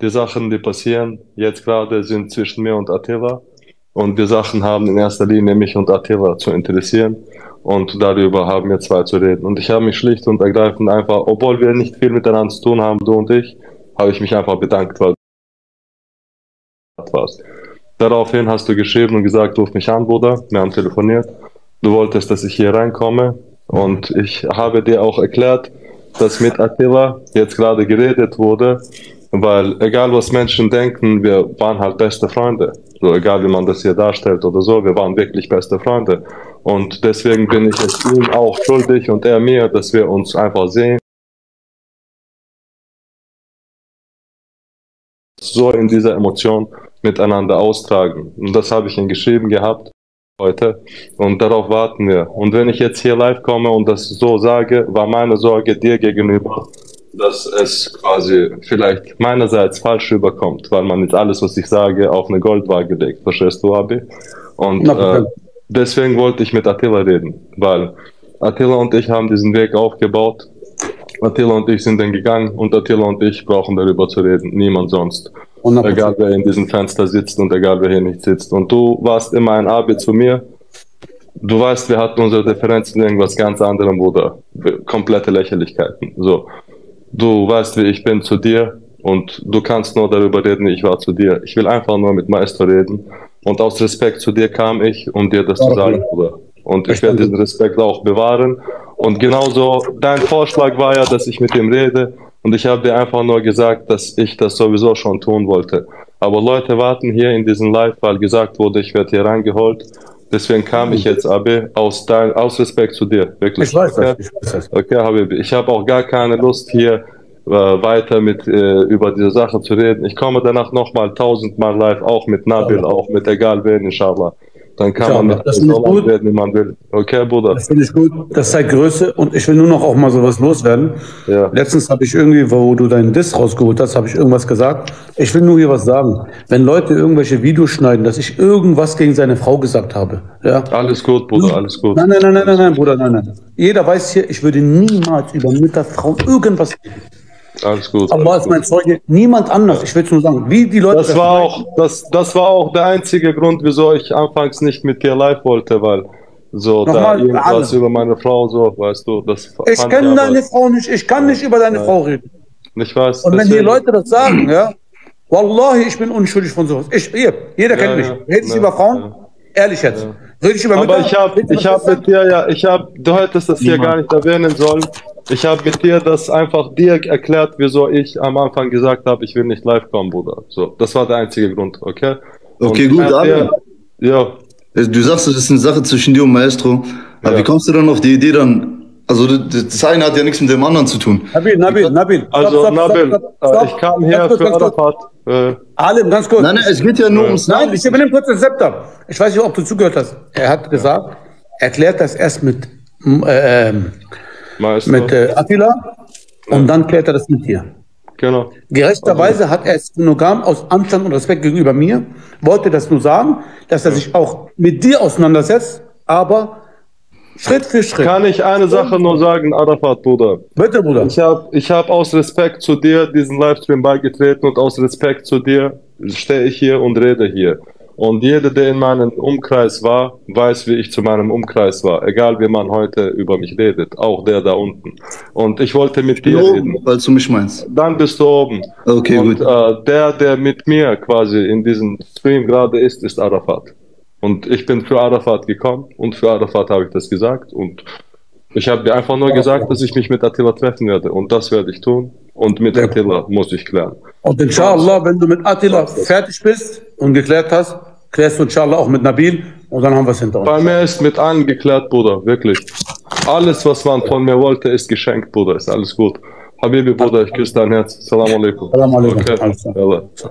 die Sachen, die passieren jetzt gerade, sind zwischen mir und Attila. Und die Sachen haben in erster Linie mich und Attila zu interessieren. Und darüber haben wir zwei zu reden. Und ich habe mich schlicht und ergreifend einfach, obwohl wir nicht viel miteinander zu tun haben, du und ich, habe ich mich einfach bedankt, weil du warst. Daraufhin hast du geschrieben und gesagt, ruf mich an, Bruder. Wir haben telefoniert. Du wolltest, dass ich hier reinkomme. Und ich habe dir auch erklärt, dass mit Attila jetzt gerade geredet wurde, weil egal was Menschen denken, wir waren halt beste Freunde. So egal wie man das hier darstellt oder so, wir waren wirklich beste Freunde. Und deswegen bin ich es ihm auch schuldig und er mir, dass wir uns einfach sehen. So in dieser Emotion miteinander austragen. Und das habe ich ihm geschrieben gehabt heute und darauf warten wir. Und wenn ich jetzt hier live komme und das so sage, war meine Sorge dir gegenüber, dass es quasi vielleicht meinerseits falsch rüberkommt, weil man jetzt alles, was ich sage, auf eine Goldwaage legt. Verstehst du, Abi? Und äh, deswegen wollte ich mit Attila reden, weil Attila und ich haben diesen Weg aufgebaut. Attila und ich sind dann gegangen und Attila und ich brauchen darüber zu reden, niemand sonst. 100%. Egal wer in diesem Fenster sitzt und egal wer hier nicht sitzt. Und du warst immer ein Abi zu mir. Du weißt, wir hatten unsere Differenzen in irgendwas ganz anderem, Bruder. Komplette Lächerlichkeiten. So. Du weißt, wie ich bin zu dir und du kannst nur darüber reden, ich war zu dir. Ich will einfach nur mit Maestro reden. Und aus Respekt zu dir kam ich, um dir das zu sagen, Bruder. Und ich werde diesen Respekt auch bewahren. Und genauso, dein Vorschlag war ja, dass ich mit ihm rede. Und ich habe dir einfach nur gesagt, dass ich das sowieso schon tun wollte. Aber Leute warten hier in diesem Live, weil gesagt wurde, ich werde hier reingeholt. Deswegen kam ich jetzt, Abi, aus, dein, aus Respekt zu dir. Wirklich. Ich weiß okay? das. Ich weiß das. Okay, Habibi. Ich habe auch gar keine Lust hier äh, weiter mit äh, über diese Sache zu reden. Ich komme danach nochmal tausendmal live, auch mit Nabil, auch mit egal wen, inshallah. Dann kann man mit das so gut. werden, wie man will. Okay, Bruder. Das finde ich gut. Das zeigt Größe und ich will nur noch auch mal sowas loswerden. Ja. Letztens habe ich irgendwie, wo du deinen Diss rausgeholt hast, habe ich irgendwas gesagt. Ich will nur hier was sagen. Wenn Leute irgendwelche Videos schneiden, dass ich irgendwas gegen seine Frau gesagt habe. Ja? Alles gut, Bruder, alles gut. Nein, nein, nein, nein, nein, nein, Bruder, nein, nein. Jeder weiß hier, ich würde niemals über Mütter, Frauen irgendwas reden. Alles gut. Aber alles als mein Zeuge niemand anders. Ich will es nur sagen, wie die Leute. Das, das war auch, das, das war auch der einzige Grund, wieso ich anfangs nicht mit dir live wollte, weil so Nochmal, da irgendwas alle. über meine Frau, so, weißt du, das. Ich kenne deine Frau nicht, ich kann nicht über deine Nein. Frau reden. Ich weiß. Und wenn die Leute das sagen, ja, Wallahi, ich bin unschuldig von sowas. Ich, ihr, jeder kennt mich. Redest du über Frauen? Ehrlich jetzt. Rede ich über Mütter? Aber ich habe ich hab mit dir ja, ich habe, du hättest das Niemand. hier gar nicht erwähnen sollen. Ich habe mit dir das einfach dir erklärt, wieso ich am Anfang gesagt habe, ich will nicht live kommen, Bruder. So, das war der einzige Grund, okay? Okay, und gut, aber. Ja. Du sagst, das ist eine Sache zwischen dir und Maestro. Aber ja. wie kommst du dann auf die Idee dann? Also das eine hat ja nichts mit dem anderen zu tun. Nabil, Nabil, Nabil. Also stop, Nabil, stop, stop, ich kam her für Arafat. Äh, Alim, ganz kurz. Nein, nein, es geht ja nur äh, ums Nein, ich übernehme kurz den Zepter. Ich weiß nicht, ob du zugehört hast. Er hat gesagt, erklärt das erst mit äh, ähm, Meister. mit äh, Attila und dann klärt er das mit dir. Genau. Gerechterweise also. hat er es monogam aus Anstand und Respekt gegenüber mir, wollte das nur sagen, dass er sich auch mit dir auseinandersetzt, aber Schritt für Schritt. Kann ich eine Sache nur sagen, Arafat, Bruder? Bitte, Bruder. Ich habe ich hab aus Respekt zu dir diesen Livestream beigetreten und aus Respekt zu dir stehe ich hier und rede hier. Und jeder, der in meinem Umkreis war, weiß, wie ich zu meinem Umkreis war. Egal, wie man heute über mich redet. Auch der da unten. Und ich wollte mit dir oben, reden. Weil du mich meinst. Dann bist du oben. Okay, und, gut. Äh, der, der mit mir quasi in diesem Stream gerade ist, ist Arafat. Und ich bin für Arafat gekommen und für Arafat habe ich das gesagt. Und ich habe dir einfach nur gesagt, dass ich mich mit Attila treffen werde. Und das werde ich tun. Und mit Attila muss ich klären. Und inshallah, wenn du mit Attila fertig bist und geklärt hast, klärst du inshallah auch mit Nabil und dann haben wir es hinter uns. Bei mir ist mit allen geklärt, Bruder, wirklich. Alles, was man von mir wollte, ist geschenkt, Bruder, ist alles gut. Habibi, Bruder, ich küsse dein Herz. Salam alaikum. Salam alaikum. Okay.